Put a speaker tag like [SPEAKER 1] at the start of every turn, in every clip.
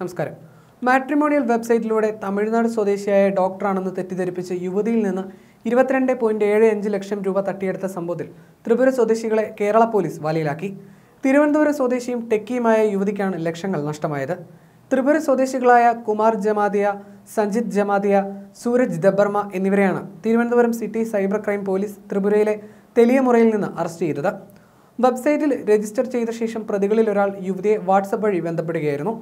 [SPEAKER 1] നമസ്കാരം. മാട്രിമോണിയൽ വെബ്സൈറ്റിലൂടെ തമിഴ്നാട് സ്വദേശിയായ ഡോക്ടറാണെന്ന് തെറ്റിദ്ധരിപ്പിച്ച് യുവതിയിൽ നിന്ന് ഇരുപത്തിരണ്ട് പോയിന്റ് ഏഴ് അഞ്ച് ലക്ഷം രൂപ തട്ടിയെടുത്ത സംഭവത്തിൽ ത്രിപുര സ്വദേശികളെ കേരള പോലീസ് വലയിലാക്കി. തിരുവനന്തപുരം സ്വദേശിയും ടെക്കിയുമായ യുവതിക്കാണ് ലക്ഷങ്ങൾ നഷ്ടമായത്. ത്രിപുര സ്വദേശികളായ കുമാർ ജമാദിയ സഞ്ജിത് ജമാദിയ സൂരജ് ദബർമ എന്നിവരെയാണ് Thiruvananthapuram city cyber crime police ത്രിപുരയിലെ തെലിയമുറയിൽ നിന്ന് അറസ്റ്റ് ചെയ്തത്. വെബ്സൈറ്റിൽ രജിസ്റ്റർ ചെയ്ത ശേഷം പ്രതികളിൽ ഒരാൾ യുവതിയെ വാട്സപ്പ് വഴി ബന്ധപ്പെടുകയായിരുന്നു.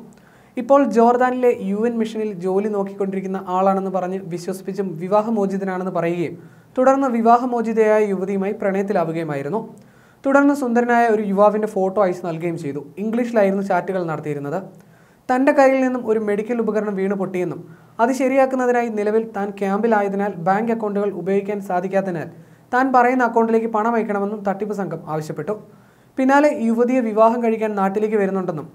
[SPEAKER 1] ഇപ്പോൾ ജോർദാനിലെ യു എൻ മിഷനിൽ ജോലി നോക്കിക്കൊണ്ടിരിക്കുന്ന ആളാണെന്ന് പറഞ്ഞ് വിശ്വസിപ്പിച്ചും വിവാഹമോചിതനാണെന്ന് പറയുകയും തുടർന്ന് വിവാഹമോചിതയായ യുവതിയുമായി പ്രണയത്തിലാവുകയുമായിരുന്നു. തുടർന്ന് സുന്ദരനായ ഒരു യുവാവിന്റെ ഫോട്ടോ അയച്ചു നൽകുകയും ചെയ്തു. ഇംഗ്ലീഷിലായിരുന്നു ചാറ്റുകൾ നടത്തിയിരുന്നത്. തന്റെ കയ്യിൽ നിന്നും ഒരു മെഡിക്കൽ ഉപകരണം വീണ് പൊട്ടിയെന്നും അത് ശരിയാക്കുന്നതിനായി നിലവിൽ താൻ ക്യാമ്പിലായതിനാൽ ബാങ്ക് അക്കൗണ്ടുകൾ ഉപയോഗിക്കാൻ സാധിക്കാത്തതിനാൽ താൻ പറയുന്ന അക്കൗണ്ടിലേക്ക് പണം അയക്കണമെന്നും തട്ടിപ്പ് സംഘം ആവശ്യപ്പെട്ടു. പിന്നാലെ യുവതിയെ വിവാഹം കഴിക്കാൻ നാട്ടിലേക്ക് വരുന്നുണ്ടെന്നും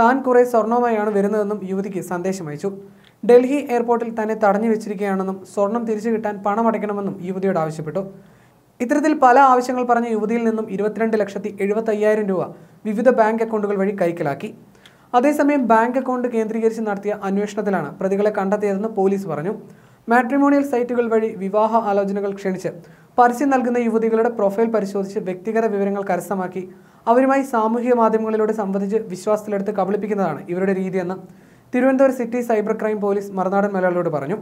[SPEAKER 1] താൻ കുറെ സ്വർണവുമായാണ് വരുന്നതെന്നും യുവതിക്ക് സന്ദേശം അയച്ചു. ഡൽഹി എയർപോർട്ടിൽ തന്നെ തടഞ്ഞു വെച്ചിരിക്കുകയാണെന്നും സ്വർണം തിരിച്ചു കിട്ടാൻ പണം അടയ്ക്കണമെന്നും യുവതിയോട് ആവശ്യപ്പെട്ടു. ഇത്തരത്തിൽ പല ആവശ്യങ്ങൾ പറഞ്ഞ യുവതിയിൽ നിന്നും ഇരുപത്തിരണ്ട് ലക്ഷത്തി എഴുപത്തി അയ്യായിരം രൂപ വിവിധ ബാങ്ക് അക്കൗണ്ടുകൾ വഴി കൈക്കലാക്കി. അതേസമയം ബാങ്ക് അക്കൗണ്ട് കേന്ദ്രീകരിച്ച് നടത്തിയ അന്വേഷണത്തിലാണ് പ്രതികളെ കണ്ടെത്തിയതെന്ന് പോലീസ് പറഞ്ഞു. മാട്രിമോണിയൽ സൈറ്റുകൾ വഴി വിവാഹ ആലോചനകൾ ക്ഷണിച്ച് പരസ്യം നൽകുന്ന യുവതികളുടെ പ്രൊഫൈൽ പരിശോധിച്ച് വ്യക്തിഗത വിവരങ്ങൾ കരസ്ഥമാക്കി. അവരുമായി സാമൂഹിക മാധ്യമങ്ങളിലൂടെ സംബന്ധിച്ച് വിശ്വാസത്തിലെടുത്ത് കബളിപ്പിക്കുന്നതാണ് ഇവരുടെ രീതിയെന്ന് Thiruvananthapuram city cyber crime police Marunadan മലയാളിയോട് പറഞ്ഞു.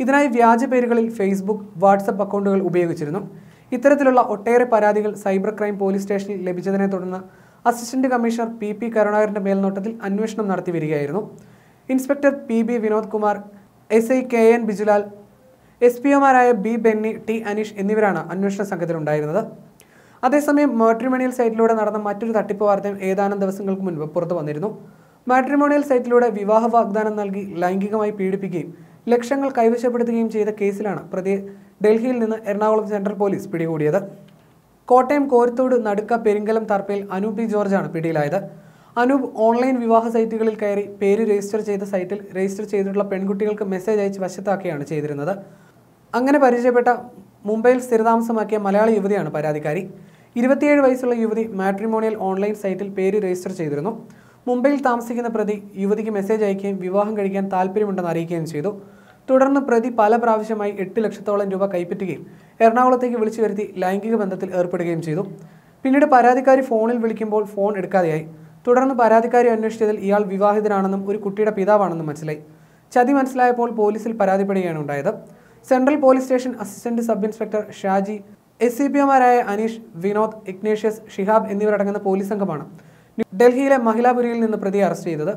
[SPEAKER 1] ഇതിനായി വ്യാജ പേരുകളിൽ ഫേസ്ബുക്ക് വാട്സപ്പ് അക്കൗണ്ടുകൾ ഉപയോഗിച്ചിരുന്നു. ഇത്തരത്തിലുള്ള ഒട്ടേറെ പരാതികൾ സൈബർ ക്രൈം പോലീസ് സ്റ്റേഷനിൽ ലഭിച്ചതിനെ തുടർന്ന് അസിസ്റ്റന്റ് കമ്മീഷണർ പി പി കരുണാകരന്റെ മേൽനോട്ടത്തിൽ അന്വേഷണം നടത്തി വരികയായിരുന്നു. Inspector P B Vinod Kumar S I K N Bijulal S P ഒമാരായ B Benny T Aneesh എന്നിവരാണ് അന്വേഷണ സംഘത്തിലുണ്ടായിരുന്നത്. അതേസമയം മാട്രിമോണിയൽ സൈറ്റിലൂടെ നടന്ന മറ്റൊരു തട്ടിപ്പ് വാർത്തയും ഏതാനും ദിവസങ്ങൾക്ക് മുൻപ് പുറത്തു വന്നിരുന്നു. മാട്രിമോണിയൽ സൈറ്റിലൂടെ വിവാഹ വാഗ്ദാനം നൽകി ലൈംഗികമായി പീഡിപ്പിക്കുകയും ലക്ഷങ്ങൾ കൈവശപ്പെടുത്തുകയും ചെയ്ത കേസിലാണ് പ്രതിയെ ഡൽഹിയിൽ നിന്ന് എറണാകുളം സെൻട്രൽ പോലീസ് പിടികൂടിയത്. കോട്ടയം കോരത്തോട് നടുക്ക പെരിങ്കലം തർപ്പയിൽ അനൂപ് പി ജോർജാണ് പിടിയിലായത്. അനൂപ് ഓൺലൈൻ വിവാഹ സൈറ്റുകളിൽ കയറി പേര് രജിസ്റ്റർ ചെയ്ത സൈറ്റിൽ രജിസ്റ്റർ ചെയ്തിട്ടുള്ള പെൺകുട്ടികൾക്ക് മെസ്സേജ് അയച്ച് വശത്താക്കുകയാണ് ചെയ്തിരുന്നത്. അങ്ങനെ പരിചയപ്പെട്ട മുംബൈയിൽ സ്ഥിരതാമസമാക്കിയ മലയാള യുവതിയാണ് പരാതിക്കാരി. ഇരുപത്തിയേഴ് വയസ്സുള്ള യുവതി മാട്രിമോണിയൽ ഓൺലൈൻ സൈറ്റിൽ പേര് രജിസ്റ്റർ ചെയ്തിരുന്നു. മുംബൈയിൽ താമസിക്കുന്ന പ്രതി യുവതിക്ക് മെസ്സേജ് അയക്കുകയും വിവാഹം കഴിക്കാൻ താല്പര്യമുണ്ടെന്ന് അറിയിക്കുകയും ചെയ്തു. തുടർന്ന് പ്രതി പല പ്രാവശ്യമായി എട്ട് ലക്ഷത്തോളം രൂപ കൈപ്പറ്റുകയും എറണാകുളത്തേക്ക് വിളിച്ചു വരുത്തി ലൈംഗിക ബന്ധത്തിൽ ഏർപ്പെടുകയും ചെയ്തു. പിന്നീട് പരാതിക്കാരി ഫോണിൽ വിളിക്കുമ്പോൾ ഫോൺ എടുക്കാതെയായി. തുടർന്ന് പരാതിക്കാരി അന്വേഷിച്ചതിൽ ഇയാൾ വിവാഹിതനാണെന്നും ഒരു കുട്ടിയുടെ പിതാവാണെന്നും മനസ്സിലായി. ചതി മനസ്സിലായപ്പോൾ പോലീസിൽ പരാതിപ്പെടുകയാണ് ഉണ്ടായത്. Central police station assistant sub inspector Shaji S C P ഒമാരായ Aneesh Vinod Ignatius Shihab എന്നിവരടങ്ങുന്ന പോലീസ് സംഘമാണ് ഡൽഹിയിലെ മഹിളാപുരിയിൽ നിന്ന് പ്രതിയെ അറസ്റ്റ് ചെയ്തത്.